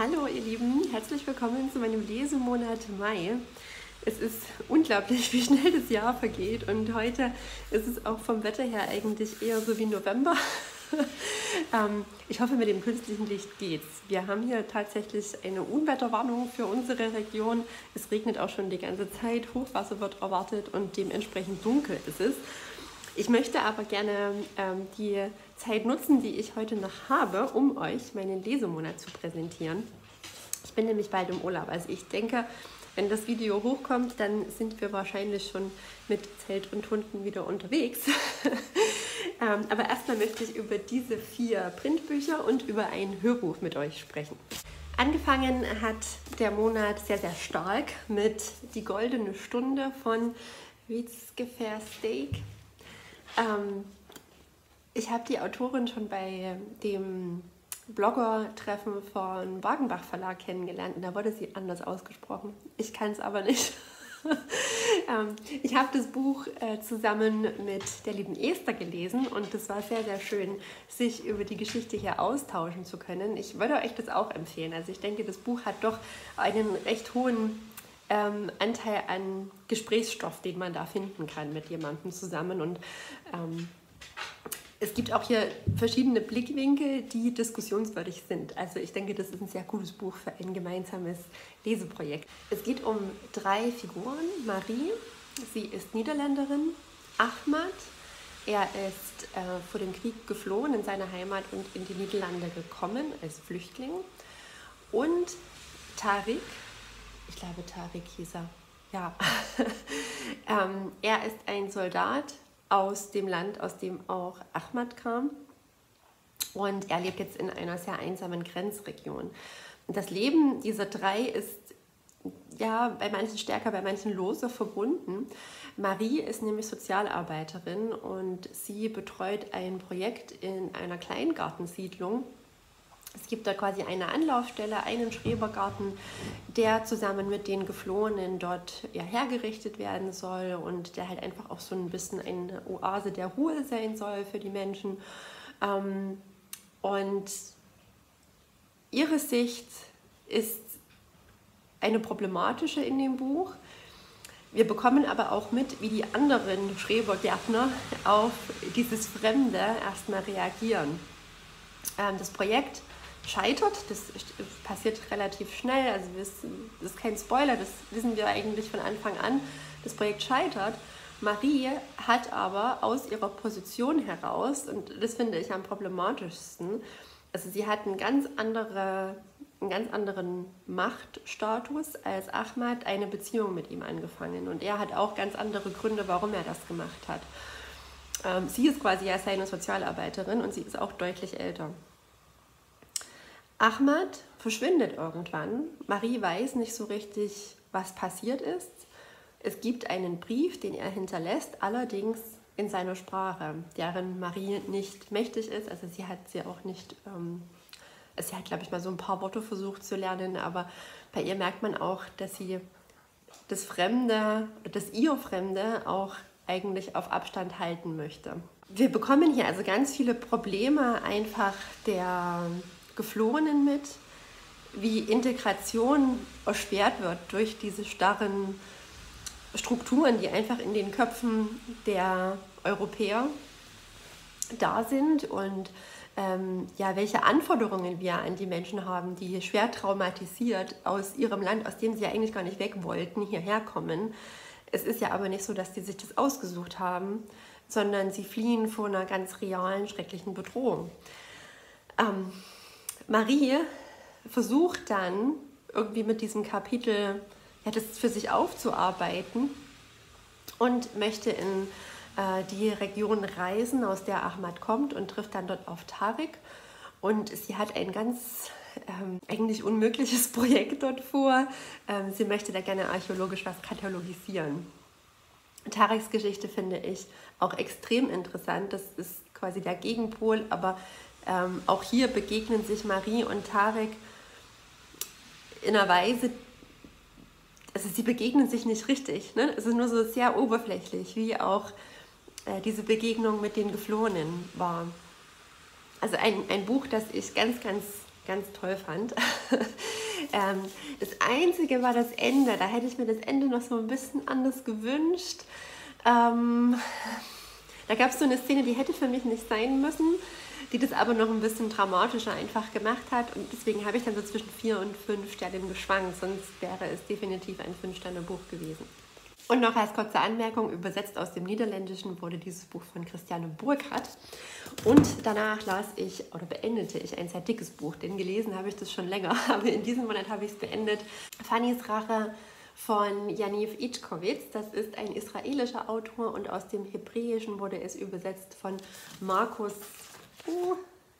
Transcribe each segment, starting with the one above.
Hallo ihr Lieben, herzlich willkommen zu meinem Lesemonat Mai. Es ist unglaublich, wie schnell das Jahr vergeht und heute ist es auch vom Wetter her eigentlich eher so wie November. ähm, ich hoffe, mit dem künstlichen Licht geht's. Wir haben hier tatsächlich eine Unwetterwarnung für unsere Region. Es regnet auch schon die ganze Zeit, Hochwasser wird erwartet und dementsprechend dunkel ist es. Ich möchte aber gerne ähm, die Zeit nutzen, die ich heute noch habe, um euch meinen Lesemonat zu präsentieren. Ich bin nämlich bald im Urlaub. Also ich denke, wenn das Video hochkommt, dann sind wir wahrscheinlich schon mit Zelt und Hunden wieder unterwegs. ähm, aber erstmal möchte ich über diese vier Printbücher und über ein Hörbuch mit euch sprechen. Angefangen hat der Monat sehr, sehr stark mit Die Goldene Stunde von Witzgefahr Steak. Ähm, ich habe die Autorin schon bei dem Blogger-Treffen von Wagenbach Verlag kennengelernt und da wurde sie anders ausgesprochen. Ich kann es aber nicht. ähm, ich habe das Buch äh, zusammen mit der lieben Esther gelesen und es war sehr, sehr schön, sich über die Geschichte hier austauschen zu können. Ich würde euch das auch empfehlen. Also ich denke, das Buch hat doch einen recht hohen ähm, Anteil an Gesprächsstoff, den man da finden kann mit jemandem zusammen. Und ähm, es gibt auch hier verschiedene Blickwinkel, die diskussionswürdig sind. Also ich denke, das ist ein sehr gutes Buch für ein gemeinsames Leseprojekt. Es geht um drei Figuren. Marie, sie ist Niederländerin. Ahmad, er ist äh, vor dem Krieg geflohen in seine Heimat und in die Niederlande gekommen als Flüchtling. Und Tarik, ich glaube, Tarik hieß er. Ja. ähm, er ist ein Soldat aus dem Land, aus dem auch Ahmad kam. Und er lebt jetzt in einer sehr einsamen Grenzregion. Und das Leben dieser drei ist ja bei manchen stärker, bei manchen loser verbunden. Marie ist nämlich Sozialarbeiterin und sie betreut ein Projekt in einer Kleingartensiedlung es gibt da quasi eine Anlaufstelle, einen Schrebergarten, der zusammen mit den Geflohenen dort ja, hergerichtet werden soll und der halt einfach auch so ein bisschen eine Oase der Ruhe sein soll für die Menschen. Ähm, und ihre Sicht ist eine problematische in dem Buch. Wir bekommen aber auch mit, wie die anderen Schrebergärtner auf dieses Fremde erstmal reagieren. Ähm, das Projekt scheitert. Das passiert relativ schnell. Also das ist kein Spoiler, das wissen wir eigentlich von Anfang an. Das Projekt scheitert. Marie hat aber aus ihrer Position heraus, und das finde ich am problematischsten, also sie hat einen ganz, andere, einen ganz anderen Machtstatus als Ahmad, eine Beziehung mit ihm angefangen. Und er hat auch ganz andere Gründe, warum er das gemacht hat. Ähm, sie ist quasi ja seine Sozialarbeiterin und sie ist auch deutlich älter. Ahmad verschwindet irgendwann. Marie weiß nicht so richtig, was passiert ist. Es gibt einen Brief, den er hinterlässt, allerdings in seiner Sprache, deren Marie nicht mächtig ist. Also sie hat sie auch nicht, ähm, sie hat, glaube ich, mal so ein paar Worte versucht zu lernen, aber bei ihr merkt man auch, dass sie das Fremde, das ihr Fremde auch eigentlich auf Abstand halten möchte. Wir bekommen hier also ganz viele Probleme einfach der Geflohenen mit, wie Integration erschwert wird durch diese starren Strukturen, die einfach in den Köpfen der Europäer da sind und ähm, ja, welche Anforderungen wir an die Menschen haben, die schwer traumatisiert aus ihrem Land, aus dem sie ja eigentlich gar nicht weg wollten, hierher kommen. Es ist ja aber nicht so, dass die sich das ausgesucht haben, sondern sie fliehen vor einer ganz realen, schrecklichen Bedrohung. Ähm, Marie versucht dann irgendwie mit diesem Kapitel ja, das für sich aufzuarbeiten und möchte in äh, die Region reisen, aus der Ahmad kommt und trifft dann dort auf Tarik. Und sie hat ein ganz ähm, eigentlich unmögliches Projekt dort vor. Ähm, sie möchte da gerne archäologisch was katalogisieren. Tariks Geschichte finde ich auch extrem interessant. Das ist quasi der Gegenpol, aber ähm, auch hier begegnen sich Marie und Tarek in einer Weise, also sie begegnen sich nicht richtig. Ne? Es ist nur so sehr oberflächlich, wie auch äh, diese Begegnung mit den Geflohenen war. Also ein, ein Buch, das ich ganz, ganz, ganz toll fand. ähm, das Einzige war das Ende. Da hätte ich mir das Ende noch so ein bisschen anders gewünscht. Ähm, da gab es so eine Szene, die hätte für mich nicht sein müssen, die das aber noch ein bisschen dramatischer einfach gemacht hat. Und deswegen habe ich dann so zwischen vier und fünf Sternen geschwankt. Sonst wäre es definitiv ein Fünf-Sterne-Buch gewesen. Und noch als kurze Anmerkung, übersetzt aus dem Niederländischen wurde dieses Buch von Christiane Burkhardt. Und danach las ich oder beendete ich ein sehr dickes Buch, denn gelesen habe ich das schon länger, aber in diesem Monat habe ich es beendet. Fannys Rache von Yaniv Itchkowitz. Das ist ein israelischer Autor und aus dem Hebräischen wurde es übersetzt von Markus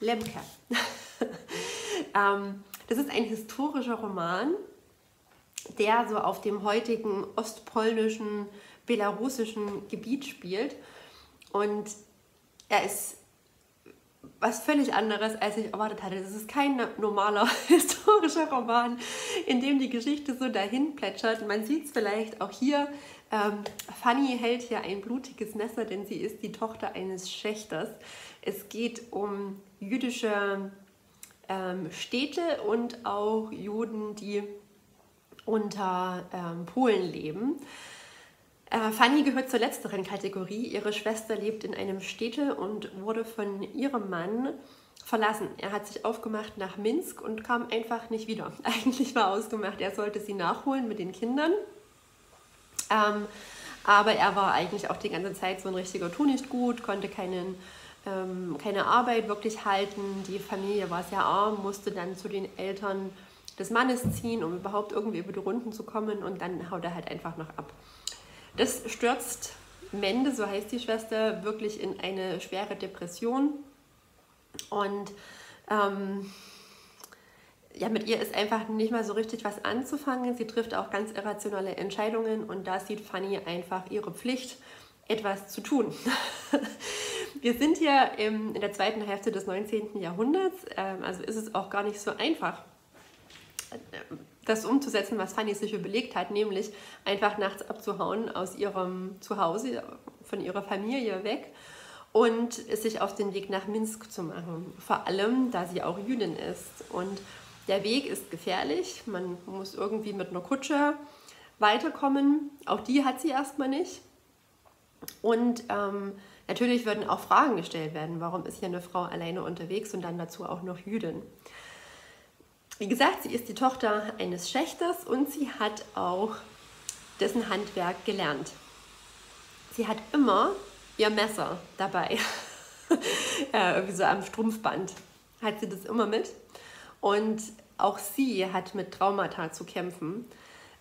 Lemke. ähm, das ist ein historischer Roman der so auf dem heutigen ostpolnischen, belarussischen Gebiet spielt. Und er ist was völlig anderes, als ich erwartet hatte. Das ist kein normaler historischer Roman, in dem die Geschichte so dahin plätschert. Man sieht es vielleicht auch hier. Ähm, Fanny hält hier ein blutiges Messer, denn sie ist die Tochter eines Schächters. Es geht um jüdische ähm, Städte und auch Juden, die unter ähm, Polen leben. Äh, Fanny gehört zur letzteren Kategorie. Ihre Schwester lebt in einem Städte und wurde von ihrem Mann verlassen. Er hat sich aufgemacht nach Minsk und kam einfach nicht wieder. Eigentlich war ausgemacht, er sollte sie nachholen mit den Kindern. Ähm, aber er war eigentlich auch die ganze Zeit so ein richtiger Tu nicht gut, konnte keinen, ähm, keine Arbeit wirklich halten. Die Familie war sehr arm, musste dann zu den Eltern des Mannes ziehen, um überhaupt irgendwie über die Runden zu kommen und dann haut er halt einfach noch ab. Das stürzt Mende, so heißt die Schwester, wirklich in eine schwere Depression und ähm, ja, mit ihr ist einfach nicht mal so richtig was anzufangen. Sie trifft auch ganz irrationale Entscheidungen und da sieht Fanny einfach ihre Pflicht, etwas zu tun. Wir sind hier in der zweiten Hälfte des 19. Jahrhunderts, ähm, also ist es auch gar nicht so einfach, das umzusetzen, was Fanny sich überlegt hat, nämlich einfach nachts abzuhauen aus ihrem Zuhause, von ihrer Familie weg und sich auf den Weg nach Minsk zu machen. Vor allem, da sie auch Jüdin ist. Und der Weg ist gefährlich. Man muss irgendwie mit einer Kutsche weiterkommen. Auch die hat sie erstmal nicht. Und ähm, natürlich würden auch Fragen gestellt werden. Warum ist hier eine Frau alleine unterwegs und dann dazu auch noch Jüdin? Wie gesagt, sie ist die Tochter eines Schächters und sie hat auch dessen Handwerk gelernt. Sie hat immer ihr Messer dabei, ja, irgendwie so am Strumpfband hat sie das immer mit. Und auch sie hat mit Traumata zu kämpfen.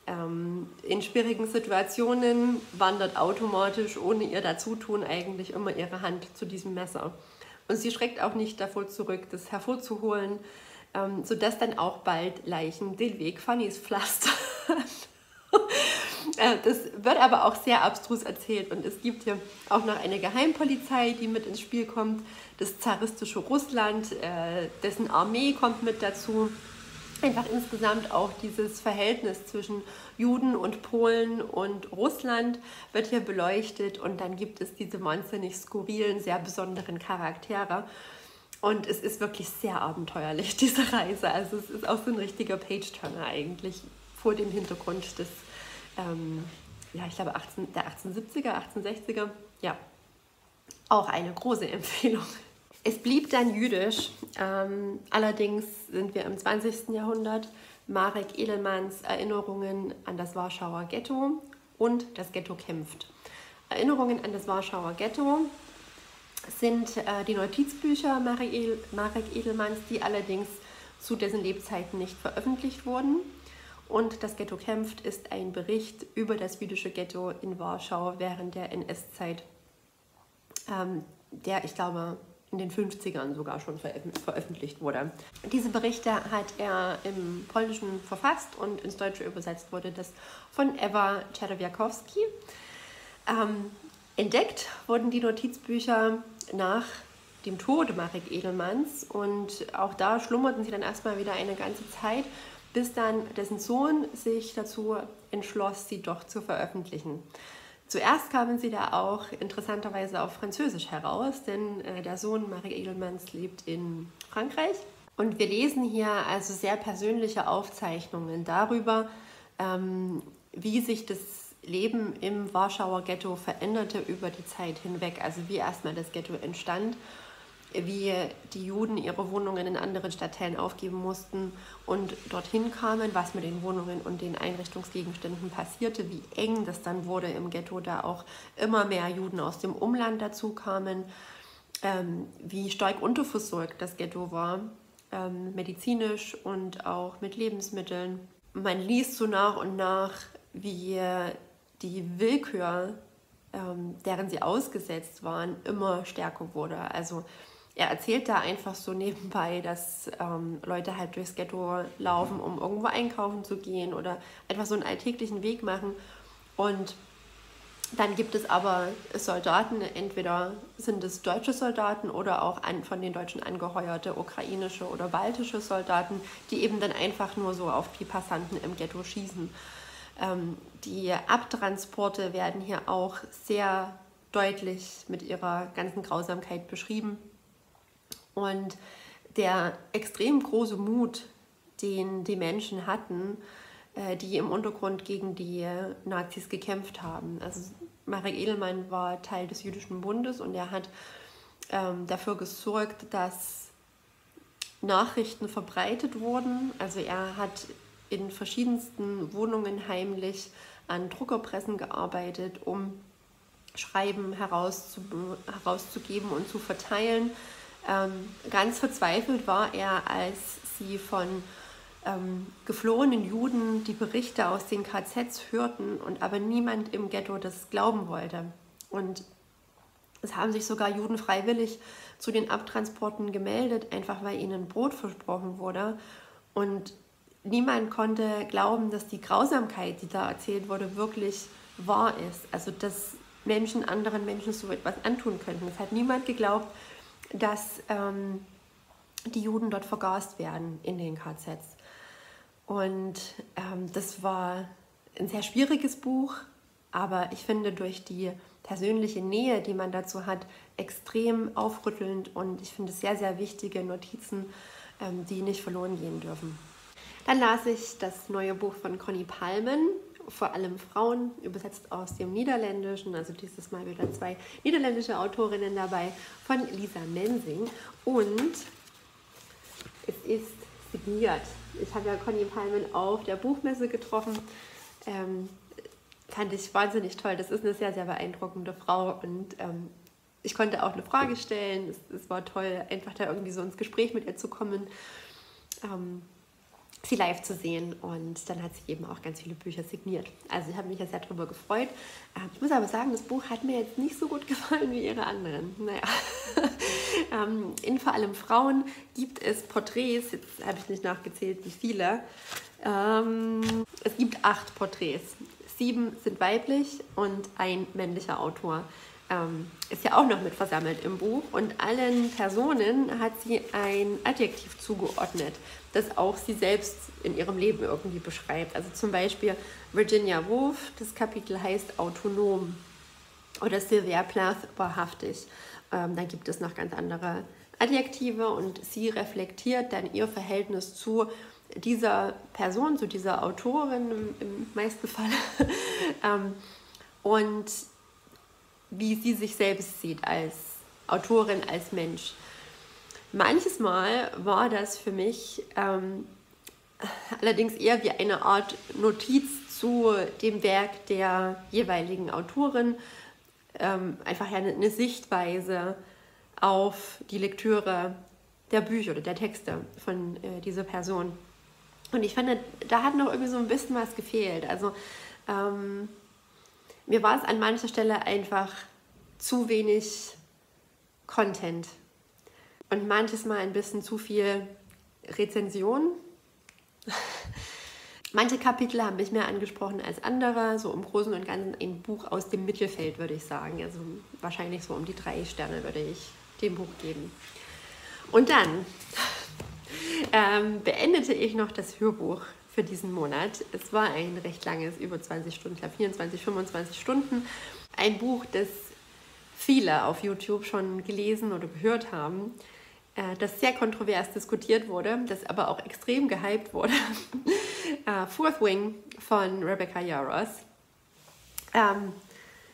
Ähm, in schwierigen Situationen wandert automatisch ohne ihr Dazutun eigentlich immer ihre Hand zu diesem Messer. Und sie schreckt auch nicht davor zurück, das hervorzuholen, ähm, sodass dann auch bald Leichen den Weg Fannys pflastern. Äh, das wird aber auch sehr abstrus erzählt und es gibt hier auch noch eine Geheimpolizei, die mit ins Spiel kommt, das zaristische Russland, äh, dessen Armee kommt mit dazu. Einfach insgesamt auch dieses Verhältnis zwischen Juden und Polen und Russland wird hier beleuchtet und dann gibt es diese wahnsinnig skurrilen, sehr besonderen Charaktere. Und es ist wirklich sehr abenteuerlich, diese Reise. Also es ist auch so ein richtiger Page-Turner eigentlich vor dem Hintergrund des, ähm, ja, ich glaube, 18, der 1870er, 1860er. Ja, auch eine große Empfehlung. Es blieb dann jüdisch. Ähm, allerdings sind wir im 20. Jahrhundert. Marek Edelmanns Erinnerungen an das Warschauer Ghetto und das Ghetto kämpft. Erinnerungen an das Warschauer Ghetto sind äh, die Notizbücher Marek Edelmanns, die allerdings zu dessen Lebzeiten nicht veröffentlicht wurden. Und das Ghetto kämpft ist ein Bericht über das jüdische Ghetto in Warschau während der NS-Zeit, ähm, der ich glaube in den 50ern sogar schon veröffentlicht wurde. Diese Berichte hat er im Polnischen verfasst und ins Deutsche übersetzt wurde das von Ewa Czerwiakowski. Ähm, entdeckt wurden die Notizbücher nach dem Tod Marek Edelmanns und auch da schlummerten sie dann erstmal wieder eine ganze Zeit, bis dann dessen Sohn sich dazu entschloss, sie doch zu veröffentlichen. Zuerst kamen sie da auch interessanterweise auf Französisch heraus, denn äh, der Sohn Marek Edelmanns lebt in Frankreich Und wir lesen hier also sehr persönliche Aufzeichnungen darüber, ähm, wie sich das Leben im Warschauer Ghetto veränderte über die Zeit hinweg. Also wie erstmal das Ghetto entstand, wie die Juden ihre Wohnungen in anderen Stadtteilen aufgeben mussten und dorthin kamen, was mit den Wohnungen und den Einrichtungsgegenständen passierte, wie eng das dann wurde im Ghetto, da auch immer mehr Juden aus dem Umland dazu kamen, ähm, wie stark unterversorgt das Ghetto war, ähm, medizinisch und auch mit Lebensmitteln. Man liest so nach und nach, wie die Willkür, ähm, deren sie ausgesetzt waren, immer stärker wurde. Also er erzählt da einfach so nebenbei, dass ähm, Leute halt durchs Ghetto laufen, um irgendwo einkaufen zu gehen oder einfach so einen alltäglichen Weg machen. Und dann gibt es aber Soldaten, entweder sind es deutsche Soldaten oder auch an, von den Deutschen angeheuerte ukrainische oder baltische Soldaten, die eben dann einfach nur so auf die Passanten im Ghetto schießen. Ähm, die Abtransporte werden hier auch sehr deutlich mit ihrer ganzen Grausamkeit beschrieben. Und der extrem große Mut, den die Menschen hatten, äh, die im Untergrund gegen die Nazis gekämpft haben. Also Marek Edelmann war Teil des Jüdischen Bundes und er hat ähm, dafür gesorgt, dass Nachrichten verbreitet wurden. Also er hat in verschiedensten Wohnungen heimlich an Druckerpressen gearbeitet, um Schreiben herauszugeben und zu verteilen. Ähm, ganz verzweifelt war er, als sie von ähm, geflohenen Juden die Berichte aus den KZs hörten und aber niemand im Ghetto das glauben wollte. Und es haben sich sogar Juden freiwillig zu den Abtransporten gemeldet, einfach weil ihnen Brot versprochen wurde. Und niemand konnte glauben, dass die Grausamkeit, die da erzählt wurde, wirklich wahr ist. Also dass Menschen anderen Menschen so etwas antun könnten. Es hat niemand geglaubt, dass ähm, die Juden dort vergast werden in den KZs. Und ähm, das war ein sehr schwieriges Buch, aber ich finde durch die persönliche Nähe, die man dazu hat, extrem aufrüttelnd und ich finde sehr, sehr wichtige Notizen, ähm, die nicht verloren gehen dürfen. Dann las ich das neue Buch von Conny Palmen, vor allem Frauen, übersetzt aus dem Niederländischen, also dieses Mal wieder zwei niederländische Autorinnen dabei, von Lisa Mensing. Und es ist signiert. Ich habe ja Conny Palmen auf der Buchmesse getroffen. Ähm, fand ich wahnsinnig toll. Das ist eine sehr, sehr beeindruckende Frau und ähm, ich konnte auch eine Frage stellen. Es, es, war toll, einfach da irgendwie so ins Gespräch mit ihr zu kommen. Ähm, sie live zu sehen und dann hat sie eben auch ganz viele Bücher signiert. Also ich habe mich ja sehr darüber gefreut. Ähm, ich muss aber sagen, das Buch hat mir jetzt nicht so gut gefallen wie ihre anderen. Naja, ähm, in vor allem Frauen gibt es Porträts, jetzt habe ich nicht nachgezählt, wie viele. Ähm, es gibt acht Porträts. Sieben sind weiblich und ein männlicher Autor ähm, ist ja auch noch mit versammelt im Buch. Und allen Personen hat sie ein Adjektiv zugeordnet, das auch sie selbst in ihrem Leben irgendwie beschreibt. Also zum Beispiel Virginia Woolf, das Kapitel heißt autonom. Oder Sylvia Plath, wahrhaftig. Ähm, dann gibt es noch ganz andere Adjektive und sie reflektiert dann ihr Verhältnis zu dieser Person, zu dieser Autorin im, im meisten Fall. ähm, und wie sie sich selbst sieht als Autorin, als Mensch. Manches Mal war das für mich ähm, allerdings eher wie eine Art Notiz zu dem Werk der jeweiligen Autorin, ähm, einfach eine, eine Sichtweise auf die Lektüre der Bücher oder der Texte von äh, dieser Person. Und ich fand, da hat noch irgendwie so ein bisschen was gefehlt. Also ähm, mir war es an mancher Stelle einfach zu wenig Content und manches Mal ein bisschen zu viel Rezension. Manche Kapitel haben mich mehr angesprochen als andere, so im Großen und Ganzen ein Buch aus dem Mittelfeld, würde ich sagen. Also wahrscheinlich so um die drei Sterne würde ich dem Buch geben. Und dann ähm, beendete ich noch das Hörbuch für diesen Monat. Es war ein recht langes, über 20 Stunden, ich glaube 24, 25 Stunden. Ein Buch, das viele auf YouTube schon gelesen oder gehört haben. äh, das sehr kontrovers diskutiert wurde, das aber auch extrem gehypt wurde. äh, Fourth Wing von Rebecca Yaros. Ähm,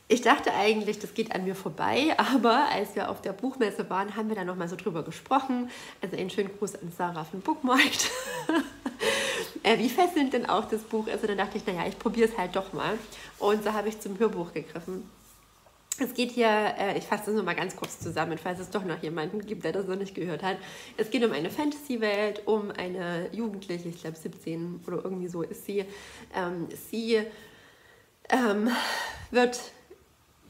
ich dachte eigentlich, das geht an mir vorbei, aber als wir auf der Buchmesse waren, haben wir da nochmal so drüber gesprochen. Also einen schönen Gruß an Sarah von Bookmarkt. äh, wie fesselnd denn auch das Buch ist. Und dann dachte ich, naja, ich probiere es halt doch mal. Und so habe ich zum Hörbuch gegriffen. Es geht hier, äh, ich fasse das nur mal ganz kurz zusammen, falls es doch noch jemanden gibt, der das noch nicht gehört hat. Es geht um eine Fantasy-Welt, um eine Jugendliche, ich glaube 17 oder irgendwie so ist sie. Ähm, sie ähm, wird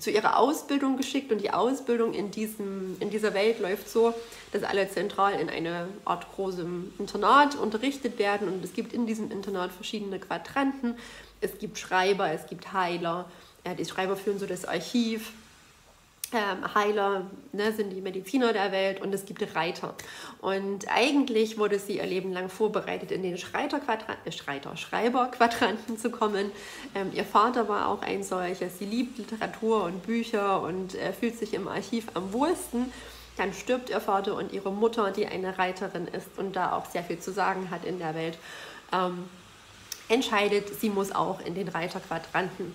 zu ihrer Ausbildung geschickt und die Ausbildung in, diesem, in dieser Welt läuft so, dass alle zentral in eine Art großem Internat unterrichtet werden und es gibt in diesem Internat verschiedene Quadranten. Es gibt Schreiber, es gibt Heiler. Ja, die Schreiber führen so das Archiv Heiler ne, sind die Mediziner der Welt und es gibt Reiter. Und eigentlich wurde sie ihr Leben lang vorbereitet, in den Schreiterquadranten, äh, Schreiter, Schreiberquadranten zu kommen. Ähm, ihr Vater war auch ein solcher. Sie liebt Literatur und Bücher und äh, fühlt sich im Archiv am wohlsten. Dann stirbt ihr Vater und ihre Mutter, die eine Reiterin ist und da auch sehr viel zu sagen hat in der Welt, ähm, entscheidet, sie muss auch in den Reiterquadranten.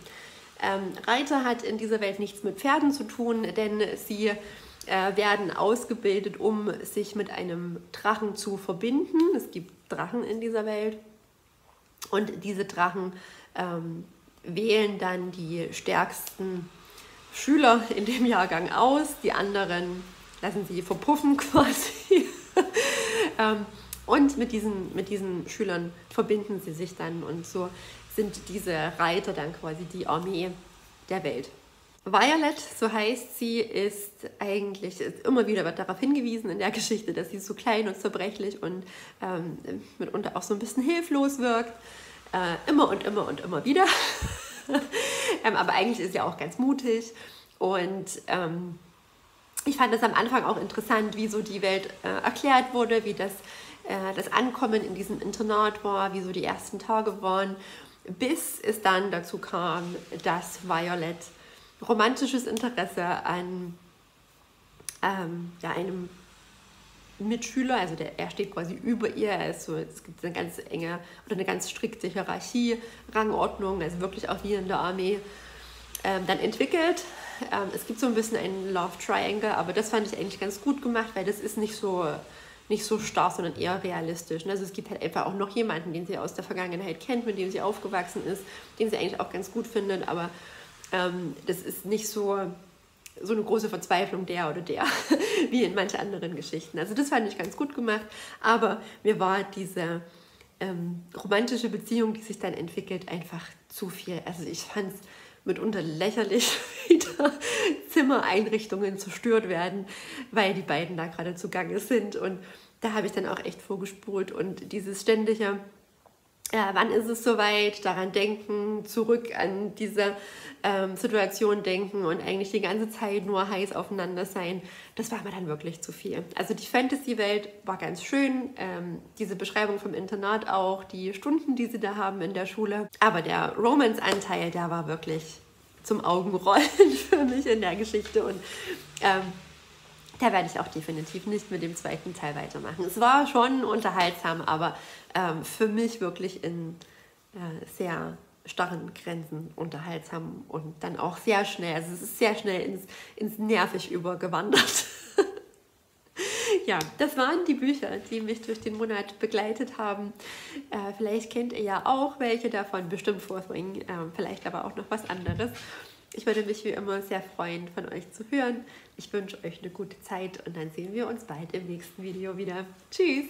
Ähm, Reiter hat in dieser Welt nichts mit Pferden zu tun, denn sie äh, werden ausgebildet, um sich mit einem Drachen zu verbinden. Es gibt Drachen in dieser Welt und diese Drachen ähm, wählen dann die stärksten Schüler in dem Jahrgang aus, die anderen lassen sie verpuffen quasi. ähm, und mit diesen, mit diesen Schülern verbinden sie sich dann und so sind diese Reiter dann quasi die Armee der Welt. Violet, so heißt sie, ist eigentlich, ist immer wieder wird darauf hingewiesen in der Geschichte, dass sie so klein und zerbrechlich und ähm, mitunter auch so ein bisschen hilflos wirkt. Äh, immer und immer und immer wieder. ähm, aber eigentlich ist sie auch ganz mutig. Und ähm, ich fand es am Anfang auch interessant, wie so die Welt äh, erklärt wurde, wie das, äh, das Ankommen in diesem Internat war, wie so die ersten Tage waren bis es dann dazu kam, dass Violet romantisches Interesse an ähm, ja, einem Mitschüler, also der, er steht quasi über ihr, also es gibt eine ganz enge oder eine ganz strikte Hierarchie, Rangordnung, also wirklich auch wie in der Armee, ähm, dann entwickelt. Ähm, es gibt so ein bisschen einen Love Triangle, aber das fand ich eigentlich ganz gut gemacht, weil das ist nicht so nicht so starr, sondern eher realistisch. Also es gibt halt einfach auch noch jemanden, den sie aus der Vergangenheit kennt, mit dem sie aufgewachsen ist, den sie eigentlich auch ganz gut findet, aber ähm, das ist nicht so, so eine große Verzweiflung der oder der, wie in manchen anderen Geschichten. Also das fand ich ganz gut gemacht, aber mir war diese ähm, romantische Beziehung, die sich dann entwickelt, einfach zu viel. Also ich fand es mitunter lächerlich, wie da Zimmereinrichtungen zerstört werden, weil die beiden da gerade zugange sind. Und da habe ich dann auch echt vorgespult und dieses ständige, ja, wann ist es soweit, daran denken, zurück an diese ähm, Situation denken und eigentlich die ganze Zeit nur heiß aufeinander sein, das war mir dann wirklich zu viel. Also die Fantasy-Welt war ganz schön, ähm, diese Beschreibung vom Internat auch, die Stunden, die sie da haben in der Schule, aber der Romance-Anteil, der war wirklich zum Augenrollen für mich in der Geschichte. Und ähm, da werde ich auch definitiv nicht mit dem zweiten Teil weitermachen. Es war schon unterhaltsam, aber ähm, für mich wirklich in äh, sehr starren Grenzen unterhaltsam und dann auch sehr schnell, also es ist sehr schnell ins, ins Nervig übergewandert. ja, das waren die Bücher, die mich durch den Monat begleitet haben. Äh, vielleicht kennt ihr ja auch welche davon, bestimmt Forthwing, äh, vielleicht aber auch noch was anderes. Ich würde mich wie immer sehr freuen, von euch zu hören. Ich wünsche euch eine gute Zeit und dann sehen wir uns bald im nächsten Video wieder. Tschüss!